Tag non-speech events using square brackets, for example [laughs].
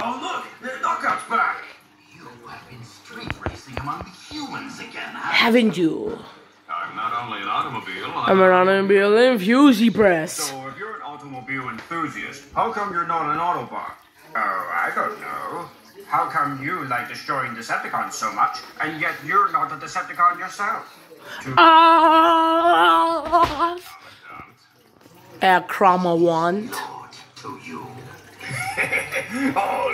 Oh, look, the Knock Out's back. You have been street racing among the humans again? Haven't you? I'm not only an automobile. I'm an automobile infusey press. So, if you're an automobile enthusiast, how come you're not an Autobot? Oh, I don't know. How come you like destroying Decepticons so much, and yet you're not a Decepticon yourself? Ah! Air Chroma want. To you. [laughs] oh,